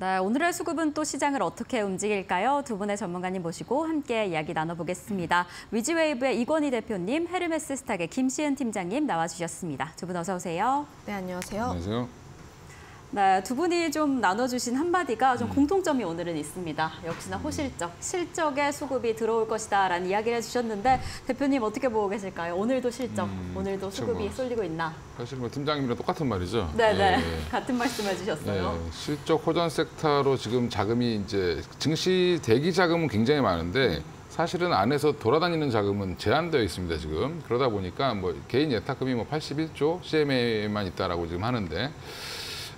네, 오늘의 수급은 또 시장을 어떻게 움직일까요? 두 분의 전문가님 모시고 함께 이야기 나눠보겠습니다. 위즈웨이브의 이권희 대표님, 헤르메스 스탁의 김시은 팀장님 나와주셨습니다. 두 분 어서 오세요. 네, 안녕하세요. 안녕하세요. 네, 두 분이 좀 나눠주신 한마디가 음. 좀 공통점이 오늘은 있습니다. 역시나 호실적, 실적의 수급이 들어올 것이다 라는 이야기를 해주셨는데 대표님 어떻게 보고 계실까요? 오늘도 실적, 음, 오늘도 수급이 뭐. 쏠리고 있나? 사실 뭐 팀장님이랑 똑같은 말이죠. 네네, 예. 같은 말씀 해주셨어요. 네, 실적 호전 섹터로 지금 자금이 이제 증시 대기 자금은 굉장히 많은데 사실은 안에서 돌아다니는 자금은 제한되어 있습니다 지금 그러다 보니까 뭐 개인 예탁금이 뭐 81조 CMA만 있다라고 지금 하는데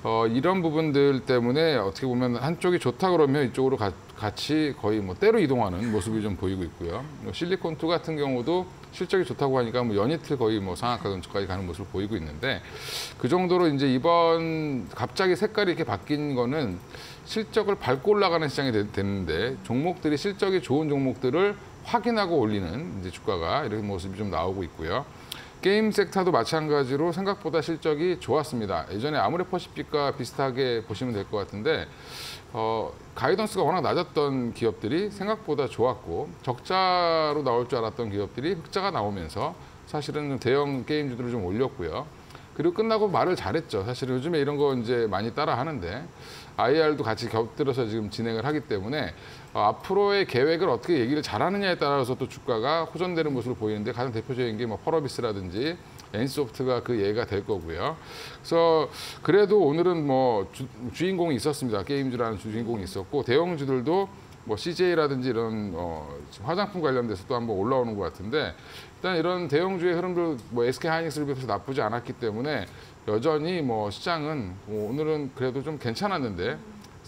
어, 이런 부분들 때문에 어떻게 보면 한쪽이 좋다 그러면 이쪽으로 가- 같이 거의 뭐 때로 이동하는 모습이 좀 보이고 있고요. 뭐 실리콘2 같은 경우도 실적이 좋다고 하니까 뭐 연이틀 거의 뭐 상한가 근처까지 가는 모습을 보이고 있는데 그 정도로 이제 이번 갑자기 색깔이 이렇게 바뀐 거는 실적을 밟고 올라가는 시장이 되- 됐는데 종목들이 실적이 좋은 종목들을 확인하고 올리는 이제 주가가 이런 모습이 좀 나오고 있고요. 게임 섹터도 마찬가지로 생각보다 실적이 좋았습니다. 예전에 아무래퍼시픽과 비슷하게 보시면 될 것 같은데 어, 가이던스가 워낙 낮았던 기업들이 생각보다 좋았고 적자로 나올 줄 알았던 기업들이 흑자가 나오면서 사실은 대형 게임주들을 좀 올렸고요. 그리고 끝나고 말을 잘했죠. 사실 요즘에 이런 거 이제 많이 따라 하는데 IR도 같이 곁들여서 지금 진행을 하기 때문에 어, 앞으로의 계획을 어떻게 얘기를 잘하느냐에 따라서 또 주가가 호전되는 모습을 보이는데 가장 대표적인 게뭐 펄어비스라든지 엔소프트가 그 예가 될 거고요. 그래서 그래도 오늘은 뭐 주, 주인공이 있었습니다. 게임주라는 주인공이 있었고 대형주들도 뭐 CJ라든지 이런 어, 화장품 관련돼서 또 한번 올라오는 것 같은데 일단 이런 대형주의 흐름도 뭐 SK 하이닉스를 비롯해서 나쁘지 않았기 때문에 여전히 뭐 시장은 뭐 오늘은 그래도 좀 괜찮았는데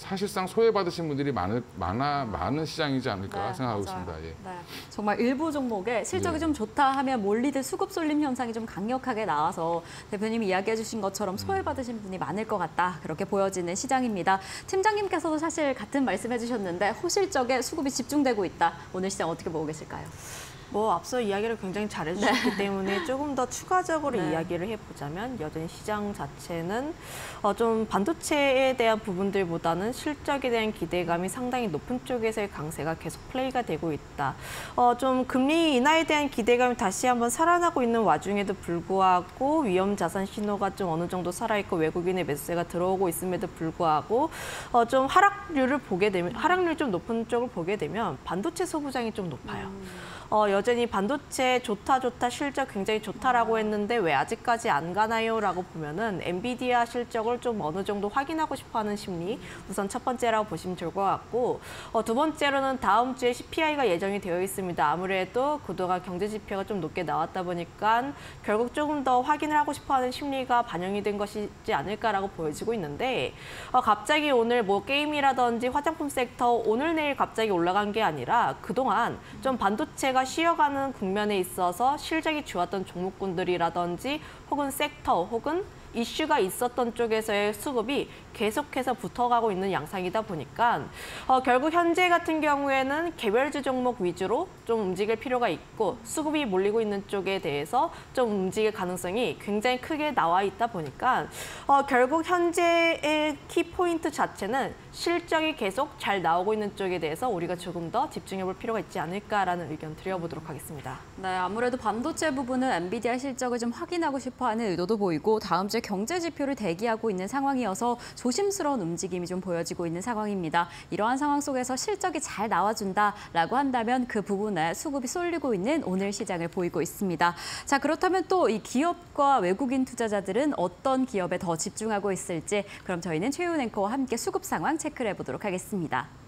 사실상 소외받으신 분들이 많을, 많아, 많은 시장이지 않을까 네, 생각하고 맞아요. 있습니다. 예. 네, 정말 일부 종목에 실적이 네. 좀 좋다 하면 몰리듯 수급 쏠림 현상이 좀 강력하게 나와서 대표님이 이야기해 주신 음. 것처럼 소외받으신 분이 많을 것 같다. 그렇게 보여지는 시장입니다. 팀장님께서도 사실 같은 말씀 해 주셨는데 호실적에 수급이 집중되고 있다. 오늘 시장 어떻게 보고 계실까요? 뭐 앞서 이야기를 굉장히 잘해주셨기 때문에 조금 더 추가적으로 네. 이야기를 해보자면 여전히 시장 자체는 어, 좀 반도체에 대한 부분들보다는 실적에 대한 기대감이 상당히 높은 쪽에서의 강세가 계속 플레이가 되고 있다. 어, 좀 금리 인하에 대한 기대감이 다시 한번 살아나고 있는 와중에도 불구하고 위험 자산 신호가 좀 어느 정도 살아있고 외국인의 매수세가 들어오고 있음에도 불구하고 어, 좀 하락률을 보게 되면 하락률 좀 높은 쪽을 보게 되면 반도체 소부장이 좀 높아요. 어, 여전히 반도체 좋다 좋다 실적 굉장히 좋다라고 했는데 왜 아직까지 안 가나요라고 보면은 엔비디아 실적을 좀 어느 정도 확인하고 싶어하는 심리 우선 첫 번째라고 보시면 좋을 것 같고 어, 두 번째로는 다음 주에 CPI가 예정이 되어 있습니다. 아무래도 그동안 경제 지표가 좀 높게 나왔다 보니까 결국 조금 더 확인을 하고 싶어하는 심리가 반영이 된 것이지 않을까라고 보여지고 있는데 어, 갑자기 오늘 뭐 게임이라든지 화장품 섹터 오늘 내일 갑자기 올라간 게 아니라 그동안 좀 반도체가 쉬어가는 국면에 있어서 실적이 좋았던 종목군들이라든지 혹은 섹터 혹은 이슈가 있었던 쪽에서의 수급이 계속해서 붙어가고 있는 양상이다 보니까 어, 결국 현재 같은 경우에는 개별주 종목 위주로 좀 움직일 필요가 있고 수급이 몰리고 있는 쪽에 대해서 좀 움직일 가능성이 굉장히 크게 나와 있다 보니까 어, 결국 현재의 키포인트 자체는 실적이 계속 잘 나오고 있는 쪽에 대해서 우리가 조금 더 집중해 볼 필요가 있지 않을까라는 의견 드려보도록 하겠습니다. 네, 아무래도 반도체 부분은 엔비디아 실적을 좀 확인하고 싶어하는 의도도 보이고 다음 주에 경제 지표를 대기하고 있는 상황이어서 조심스러운 움직임이 좀 보여지고 있는 상황입니다. 이러한 상황 속에서 실적이 잘 나와준다라고 한다면 그 부분에 수급이 쏠리고 있는 오늘 시장을 보이고 있습니다. 자, 그렇다면 또 이 기업과 외국인 투자자들은 어떤 기업에 더 집중하고 있을지 그럼 저희는 최윤 앵커와 함께 수급 상황 체크를 해보도록 하겠습니다.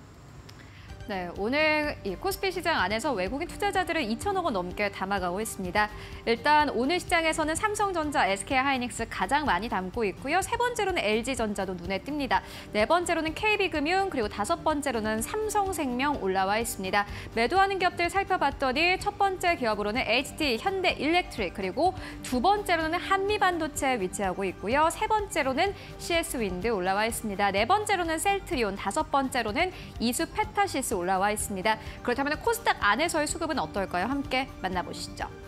네, 오늘 이 코스피 시장 안에서 외국인 투자자들은 2천억 원 넘게 담아가고 있습니다. 일단 오늘 시장에서는 삼성전자, SK하이닉스 가장 많이 담고 있고요. 세 번째로는 LG전자도 눈에 띕니다. 네 번째로는 KB금융, 그리고 다섯 번째로는 삼성생명 올라와 있습니다. 매도하는 기업들 살펴봤더니 첫 번째 기업으로는 HD현대일렉트릭, 그리고 두 번째로는 한미반도체 위치하고 있고요. 세 번째로는 CS윈드 올라와 있습니다. 네 번째로는 셀트리온, 다섯 번째로는 이수 페타시스 올라와 있습니다. 그렇다면 코스닥 안에서의 수급은 어떨까요? 함께 만나보시죠.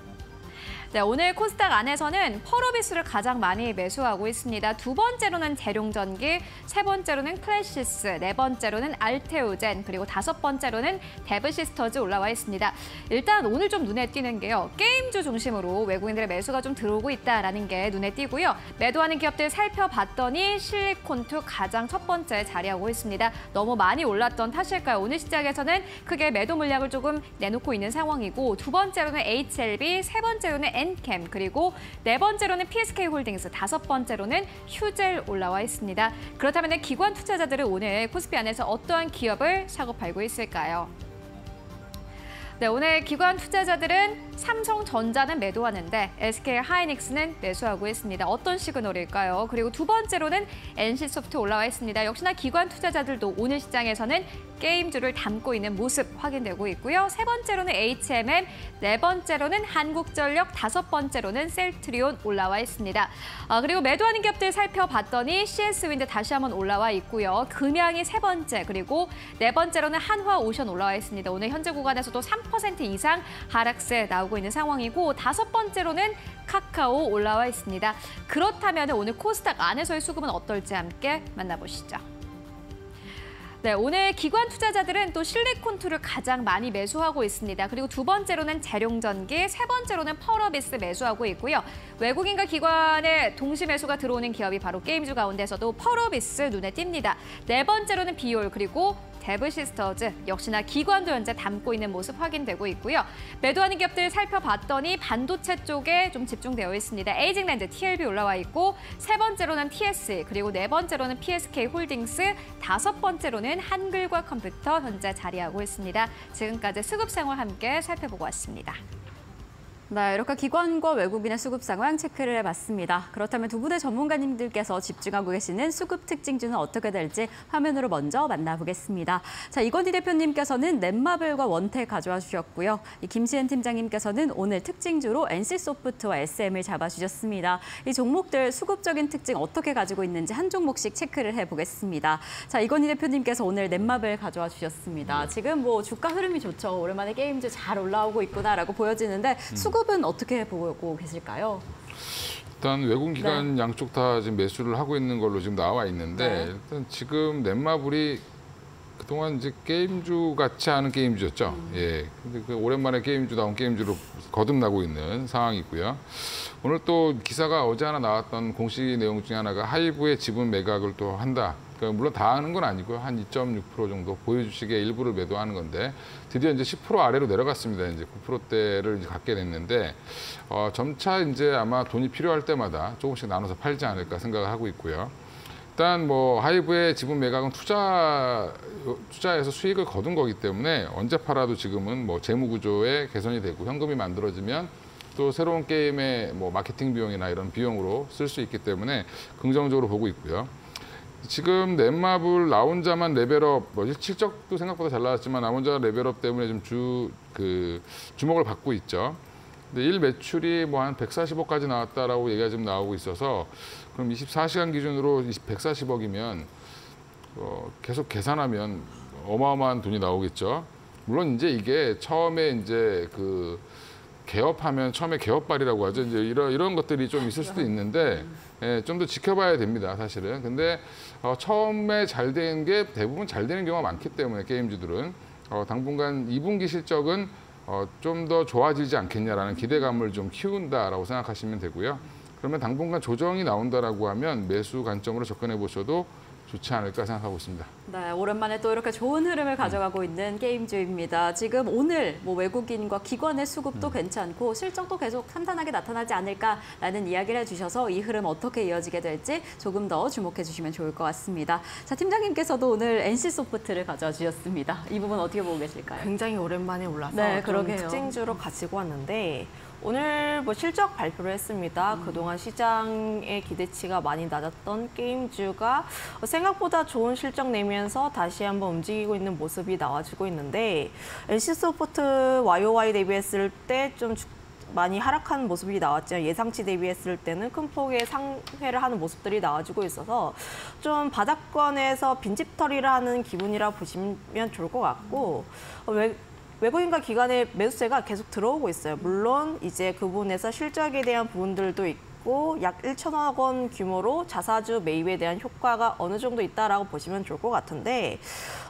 네, 오늘 코스닥 안에서는 펄어비스를 가장 많이 매수하고 있습니다. 두 번째로는 제룡전기, 세 번째로는 클래시스, 네 번째로는 알테오젠, 그리고 다섯 번째로는 데브시스터즈 올라와 있습니다. 일단 오늘 좀 눈에 띄는 게요. 게임주 중심으로 외국인들의 매수가 좀 들어오고 있다라는 게 눈에 띄고요. 매도하는 기업들 살펴봤더니 실리콘투 가장 첫 번째 자리하고 있습니다. 너무 많이 올랐던 탓일까요? 오늘 시장에서는 크게 매도 물량을 조금 내놓고 있는 상황이고 두 번째로는 HLB, 세 번째로는 엔켐, 그리고 네 번째로는 PSK 홀딩스, 다섯 번째로는 휴젤 올라와 있습니다. 그렇다면 기관 투자자들은 오늘 코스피 안에서 어떠한 기업을 사고 팔고 있을까요? 네, 오늘 기관 투자자들은 삼성전자는 매도하는데 SK 하이닉스는 매수하고 있습니다. 어떤 시그널일까요? 그리고 두 번째로는 NC소프트 올라와 있습니다. 역시나 기관 투자자들도 오늘 시장에서는 게임주를 담고 있는 모습 확인되고 있고요. 세 번째로는 HMM, 네 번째로는 한국전력, 다섯 번째로는 셀트리온 올라와 있습니다. 아, 그리고 매도하는 기업들 살펴봤더니 CS윈드 다시 한번 올라와 있고요. 금양이 세 번째, 그리고 네 번째로는 한화오션 올라와 있습니다. 오늘 현재 구간에서도 3% 이상 하락세 나오고 있는 상황이고 다섯 번째로는 카카오 올라와 있습니다. 그렇다면 오늘 코스닥 안에서의 수급은 어떨지 함께 만나보시죠. 네, 오늘 기관 투자자들은 또 실리콘투를 가장 많이 매수하고 있습니다. 그리고 두 번째로는 재룡전기, 세 번째로는 펄어비스 매수하고 있고요. 외국인과 기관의 동시 매수가 들어오는 기업이 바로 게임주 가운데서도 펄어비스 눈에 띕니다. 네 번째로는 비올 그리고 데브시스터즈 역시나 기관도 현재 담고 있는 모습 확인되고 있고요. 매도하는 기업들 살펴봤더니 반도체 쪽에 좀 집중되어 있습니다. 에이직랜드, TLB 올라와 있고 세 번째로는 TSE 그리고 네 번째로는 PSK 홀딩스 다섯 번째로는 한글과 컴퓨터 현재 자리하고 있습니다. 지금까지 수급 상황 함께 살펴보고 왔습니다. 네, 이렇게 기관과 외국인의 수급 상황 체크를 해봤습니다. 그렇다면 두 분의 전문가님들께서 집중하고 계시는 수급 특징주는 어떻게 될지 화면으로 먼저 만나보겠습니다. 자, 이건희 대표님께서는 넷마블과 원태 가져와 주셨고요. 이 김시은 팀장님께서는 오늘 특징주로 NC소프트와 SM을 잡아주셨습니다. 이 종목들 수급적인 특징 어떻게 가지고 있는지 한 종목씩 체크를 해보겠습니다. 자, 이건희 대표님께서 오늘 넷마블 가져와 주셨습니다. 지금 뭐 주가 흐름이 좋죠. 오랜만에 게임즈 잘 올라오고 있구나라고 보여지는데 수급 수급은 어떻게 보고 계실까요? 일단 외국 기관 네. 양쪽 다 지금 매수를 하고 있는 걸로 지금 나와 있는데 네. 일단 지금 넷마블이 그동안 이제 게임주 같지 않은 게임주였죠. 음. 예. 근데 그 오랜만에 게임주다운 게임주로 거듭나고 있는 상황이고요. 오늘 또 기사가 어제 하나 나왔던 공식 내용 중에 하나가 하이브의 지분 매각을 또 한다. 그러니까 물론 다 하는 건 아니고요. 한 2.6% 정도 보유주식의 일부를 매도하는 건데 드디어 이제 10% 아래로 내려갔습니다. 이제 9%대를 이제 갖게 됐는데 어, 점차 이제 아마 돈이 필요할 때마다 조금씩 나눠서 팔지 않을까 생각을 하고 있고요. 일단 뭐 하이브의 지분 매각은 투자 투자에서 수익을 거둔 거기 때문에 언제 팔아도 지금은 뭐 재무 구조의 개선이 되고 현금이 만들어지면 또 새로운 게임의 뭐 마케팅 비용이나 이런 비용으로 쓸 수 있기 때문에 긍정적으로 보고 있고요. 지금 넷마블 나 혼자만 레벨업, 뭐 실적도 생각보다 잘 나왔지만 나 혼자 레벨업 때문에 좀 주 그 주목을 받고 있죠. 근데 일 매출이 뭐 한 140억까지 나왔다라고 얘기가 지금 나오고 있어서 그럼 24시간 기준으로 140억이면 어, 계속 계산하면 어마어마한 돈이 나오겠죠. 물론 이제 이게 처음에 이제 그 개업하면 처음에 개업발이라고 하죠. 이제 이런 이런 것들이 좀 있을 수도 있는데 예, 좀 더 지켜봐야 됩니다, 사실은. 근데 어, 처음에 잘된게 대부분 잘 되는 경우가 많기 때문에 게임주들은 어, 당분간 2분기 실적은 어, 좀 더 좋아지지 않겠냐라는 기대감을 좀 키운다라고 생각하시면 되고요. 그러면 당분간 조정이 나온다라고 하면 매수 관점으로 접근해 보셔도 좋지 않을까 생각하고 있습니다. 네, 오랜만에 또 이렇게 좋은 흐름을 가져가고 있는 게임주입니다. 지금 오늘 뭐 외국인과 기관의 수급도 음. 괜찮고 실적도 계속 탄탄하게 나타나지 않을까라는 이야기를 해주셔서 이 흐름 어떻게 이어지게 될지 조금 더 주목해 주시면 좋을 것 같습니다. 자, 팀장님께서도 오늘 NC소프트를 가져와 주셨습니다. 이 부분 어떻게 보고 계실까요? 굉장히 오랜만에 올라서 네, 그러게요. 특징주로 가지고 왔는데 오늘 뭐 실적 발표를 했습니다. 음. 그동안 시장의 기대치가 많이 낮았던 게임주가 생각보다 좋은 실적 내면서 다시 한번 움직이고 있는 모습이 나와주고 있는데 NC소프트 YOY 대비했을 때좀 많이 하락한 모습이 나왔지만 예상치 대비했을 때는 큰 폭의 상회를 하는 모습들이 나와주고 있어서 좀 바닥권에서 빈집털이를 하는 기분이라 보시면 좋을 것 같고 왜 외국인과 기관의 매수세가 계속 들어오고 있어요. 물론 이제 그 부분에서 실적에 대한 부분들도 있고 약 1천억 원 규모로 자사주 매입에 대한 효과가 어느 정도 있다라고 보시면 좋을 것 같은데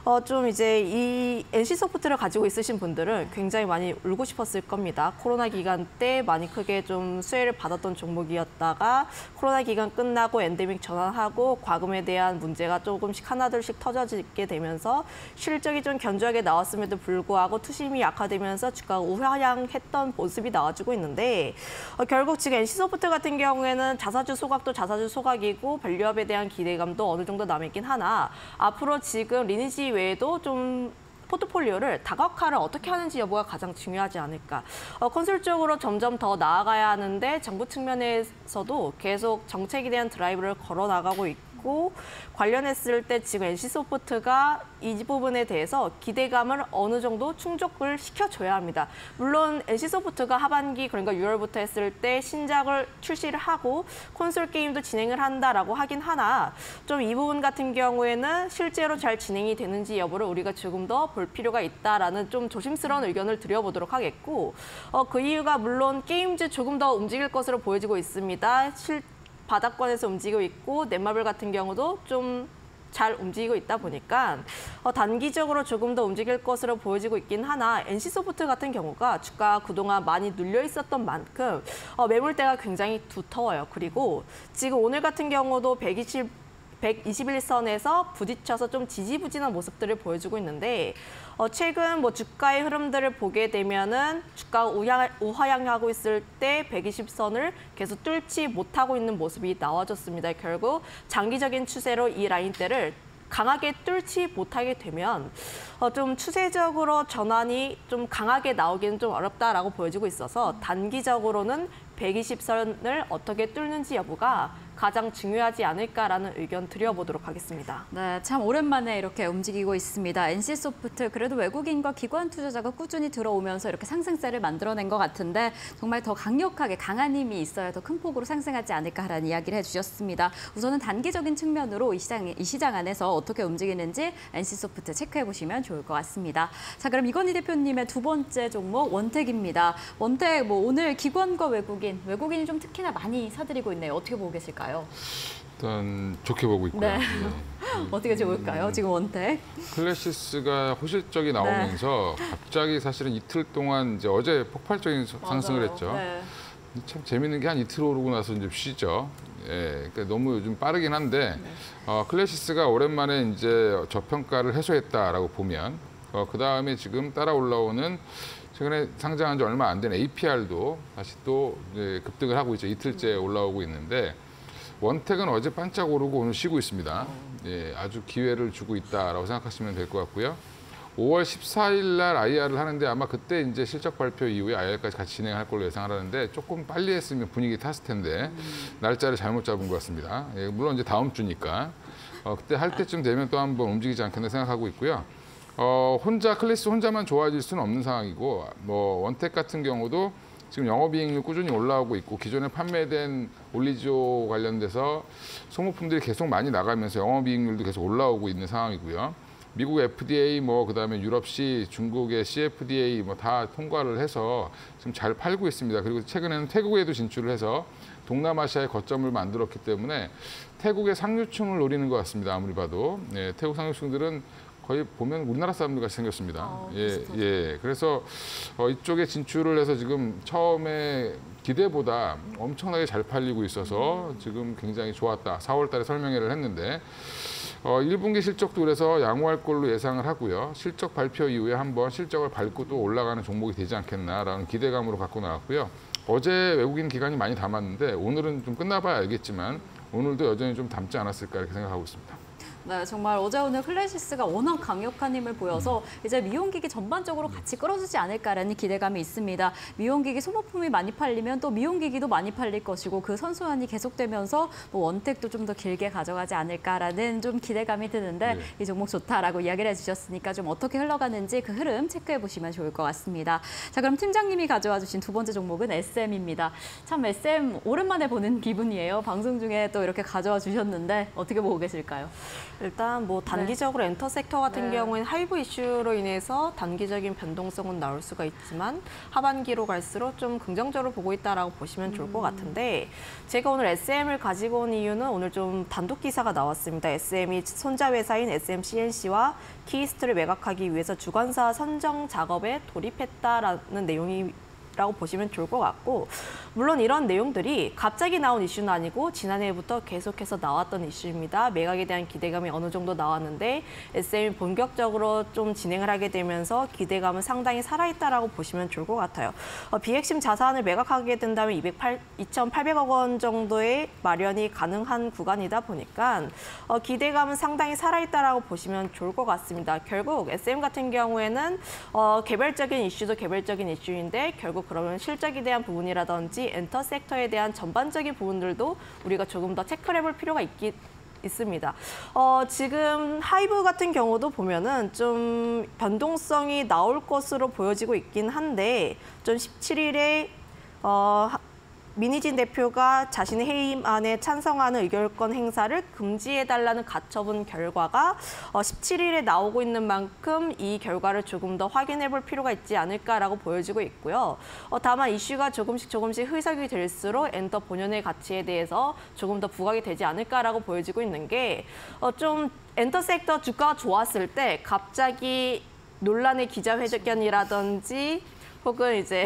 어, 좀 이제 이 NC 소프트를 가지고 있으신 분들은 굉장히 많이 울고 싶었을 겁니다. 코로나 기간 때 많이 크게 좀 수혜를 받았던 종목이었다가 코로나 기간 끝나고 엔데믹 전환하고 과금에 대한 문제가 조금씩 하나둘씩 터져지게 되면서 실적이 좀 견조하게 나왔음에도 불구하고 투심이 약화되면서 주가가 우하향했던 모습이 나와주고 있는데 어, 결국 지금 NC 소프트 같은 경우 에는 자사주 소각도 자사주 소각이고 value-up에 대한 기대감도 어느 정도 남아있긴 하나 앞으로 지금 리니지 외에도 좀 포트폴리오를 다각화를 어떻게 하는지 여부가 가장 중요하지 않을까. 어, 컨설적으로 점점 더 나아가야 하는데 정부 측면에서도 계속 정책에 대한 드라이브를 걸어 나가고 있고 관련했을 때 지금 NC소프트가 이 부분에 대해서 기대감을 어느 정도 충족을 시켜줘야 합니다. 물론 NC소프트가 하반기 그러니까 6월부터 했을 때 신작을 출시를 하고 콘솔 게임도 진행을 한다라고 하긴 하나 좀 이 부분 같은 경우에는 실제로 잘 진행이 되는지 여부를 우리가 조금 더 볼 필요가 있다라는 좀 조심스러운 의견을 드려보도록 하겠고 어, 그 이유가 물론 게임즈 조금 더 움직일 것으로 보여지고 있습니다. 실 바닥권에서 움직이고 있고 넷마블 같은 경우도 좀 잘 움직이고 있다 보니까 어, 단기적으로 조금 더 움직일 것으로 보여지고 있긴 하나 NC소프트 같은 경우가 주가 그동안 많이 눌려 있었던 만큼 어, 매물대가 굉장히 두터워요. 그리고 지금 오늘 같은 경우도 120 121선에서 부딪혀서 좀 지지부진한 모습들을 보여주고 있는데 어, 최근 뭐 주가의 흐름들을 보게 되면은 주가가 우향, 우하향하고 있을 때 120선을 계속 뚫지 못하고 있는 모습이 나와줬습니다. 결국 장기적인 추세로 이 라인대를 강하게 뚫지 못하게 되면 어, 좀 추세적으로 전환이 좀 강하게 나오기는 좀 어렵다라고 보여지고 있어서 단기적으로는 120선을 어떻게 뚫는지 여부가 가장 중요하지 않을까라는 의견 드려보도록 하겠습니다. 네, 참 오랜만에 이렇게 움직이고 있습니다. NC소프트 그래도 외국인과 기관 투자자가 꾸준히 들어오면서 이렇게 상승세를 만들어낸 것 같은데 정말 더 강력하게 강한 힘이 있어야 더 큰 폭으로 상승하지 않을까라는 이야기를 해주셨습니다. 우선은 단기적인 측면으로 이 시장, 이 시장 안에서 어떻게 움직이는지 NC소프트 체크해 보시면 좋을 것 같습니다. 자, 그럼 이건희 대표님의 두 번째 종목 원택입니다. 원택 뭐 오늘 기관과 외국인, 외국인이 좀 특히나 많이 사들이고 있네요. 어떻게 보고 계실까요? 일단 좋게 보고 있고요. 네. 예. 어떻게 좋을까요? 지금 원텍. 클래시스가 호실적이 나오면서 갑자기 사실은 이틀 동안 이제 어제 폭발적인 상승을 맞아요. 했죠. 네. 참 재밌는 게 한 이틀 오르고 나서 이제 쉬죠. 예, 그러니까 너무 요즘 빠르긴 한데 어, 클래시스가 오랜만에 이제 저평가를 해소했다라고 보면 어, 그 다음에 지금 따라 올라오는 최근에 상장한 지 얼마 안 된 APR도 다시 또 급등을 하고 있죠. 이틀째 올라오고 있는데 원택은 어제 반짝 오르고 오늘 쉬고 있습니다. 예, 아주 기회를 주고 있다라고 생각하시면 될 것 같고요. 5월 14일 날 IR을 하는데 아마 그때 이제 실적 발표 이후에 IR까지 같이 진행할 걸로 예상을 하는데 조금 빨리 했으면 분위기 탔을 텐데 날짜를 잘못 잡은 것 같습니다. 예, 물론 이제 다음 주니까 어, 그때 할 때쯤 되면 또 한번 움직이지 않겠나 생각하고 있고요. 어, 혼자 클래스 혼자만 좋아질 수는 없는 상황이고 뭐 원택 같은 경우도 지금 영업이익률 꾸준히 올라오고 있고 기존에 판매된 올리지오 관련돼서 소모품들이 계속 많이 나가면서 영업이익률도 계속 올라오고 있는 상황이고요. 미국 FDA 뭐 그다음에 유럽시 중국의 CFDA 뭐 다 통과를 해서 지금 잘 팔고 있습니다. 그리고 최근에는 태국에도 진출을 해서 동남아시아의 거점을 만들었기 때문에 태국의 상류층을 노리는 것 같습니다. 아무리 봐도 네, 태국 상류층들은 거의 보면 우리나라 사람들 같이 생겼습니다. 어, 예, 비슷하죠. 예. 그래서 어, 이쪽에 진출을 해서 지금 처음에 기대보다 엄청나게 잘 팔리고 있어서 지금 굉장히 좋았다. 4월 달에 설명회를 했는데 어, 1분기 실적도 그래서 양호할 걸로 예상을 하고요. 실적 발표 이후에 한번 실적을 밟고 또 올라가는 종목이 되지 않겠나라는 기대감으로 갖고 나왔고요. 어제 외국인 기관이 많이 담았는데 오늘은 좀 끝나봐야 알겠지만 오늘도 여전히 좀 담지 않았을까 이렇게 생각하고 있습니다. 네, 정말 어제 오늘 클래시스가 워낙 강력한 힘을 보여서 이제 미용기기 전반적으로 같이 끌어주지 않을까라는 기대감이 있습니다. 미용기기 소모품이 많이 팔리면 또 미용기기도 많이 팔릴 것이고 그 선순환이 계속되면서 뭐 원텍도 좀 더 길게 가져가지 않을까라는 좀 기대감이 드는데 네. 이 종목 좋다라고 이야기를 해주셨으니까 좀 어떻게 흘러가는지 그 흐름 체크해 보시면 좋을 것 같습니다. 자, 그럼 팀장님이 가져와 주신 두 번째 종목은 SM입니다. 참 SM 오랜만에 보는 기분이에요. 방송 중에 또 이렇게 가져와 주셨는데 어떻게 보고 계실까요? 일단 뭐 단기적으로 엔터 섹터 같은 네. 경우에는 하이브 이슈로 인해서 단기적인 변동성은 나올 수가 있지만 하반기로 갈수록 좀 긍정적으로 보고 있다라고 보시면 좋을 것 같은데 제가 오늘 SM을 가지고 온 이유는 오늘 좀 단독 기사가 나왔습니다. SM이 손자 회사인 SM C&C와 키이스트를 매각하기 위해서 주관사 선정 작업에 돌입했다라는 내용이 라고 보시면 좋을 것 같고 물론 이런 내용들이 갑자기 나온 이슈는 아니고 지난해부터 계속해서 나왔던 이슈입니다. 매각에 대한 기대감이 어느 정도 나왔는데 SM이 본격적으로 좀 진행을 하게 되면서 기대감은 상당히 살아있다라고 보시면 좋을 것 같아요. 어, 비핵심 자산을 매각하게 된다면 208, 2,800억 원 정도의 마련이 가능한 구간이다 보니까 어, 기대감은 상당히 살아있다라고 보시면 좋을 것 같습니다. 결국 SM 같은 경우에는 어, 개별적인 이슈도 개별적인 이슈인데 결국 그러면 실적에 대한 부분이라든지 엔터 섹터에 대한 전반적인 부분들도 우리가 조금 더 체크를 해볼 필요가 있기 있습니다. 어, 지금 하이브 같은 경우도 보면은 좀 변동성이 나올 것으로 보여지고 있긴 한데 좀 17일에 어, 하- 민희진 대표가 자신의 해임안에 찬성하는 의결권 행사를 금지해달라는 가처분 결과가 어, 17일에 나오고 있는 만큼 이 결과를 조금 더 확인해 볼 필요가 있지 않을까라고 보여지고 있고요. 어, 다만 이슈가 조금씩 조금씩 희석이 될수록 엔터 본연의 가치에 대해서 조금 더 부각이 되지 않을까라고 보여지고 있는 게 어, 좀 엔터 섹터 주가가 좋았을 때 갑자기 논란의 기자회견이라든지 혹은 이제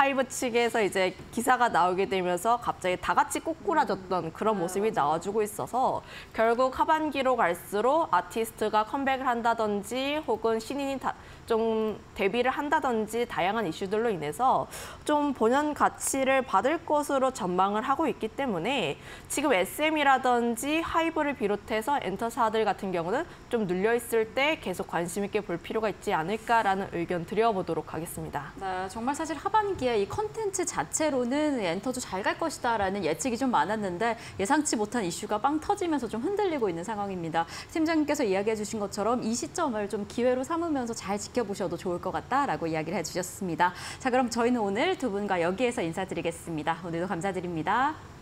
하이브 측에서 이제 기사가 나오게 되면서 갑자기 다 같이 꼬꾸라졌던 그런 모습이 나와주고 있어서 결국 하반기로 갈수록 아티스트가 컴백을 한다든지 혹은 신인이 다, 좀 데뷔를 한다든지 다양한 이슈들로 인해서 좀 본연 가치를 받을 것으로 전망을 하고 있기 때문에 지금 SM이라든지 하이브를 비롯해서 엔터사들 같은 경우는 좀 눌려 있을 때 계속 관심 있게 볼 필요가 있지 않을까라는 의견 드려보도록 하겠습니다. 네, 정말 사실 하반기에 이 컨텐츠 자체로는 엔터도 잘 갈 것이다라는 예측이 좀 많았는데 예상치 못한 이슈가 빵 터지면서 좀 흔들리고 있는 상황입니다. 팀장님께서 이야기해 주신 것처럼 이 시점을 좀 기회로 삼으면서 잘 지켜보셔도 좋을 것 같다라고 이야기를 해주셨습니다. 자, 그럼 저희는 오늘 두 분과 여기에서 인사드리겠습니다. 오늘도 감사드립니다.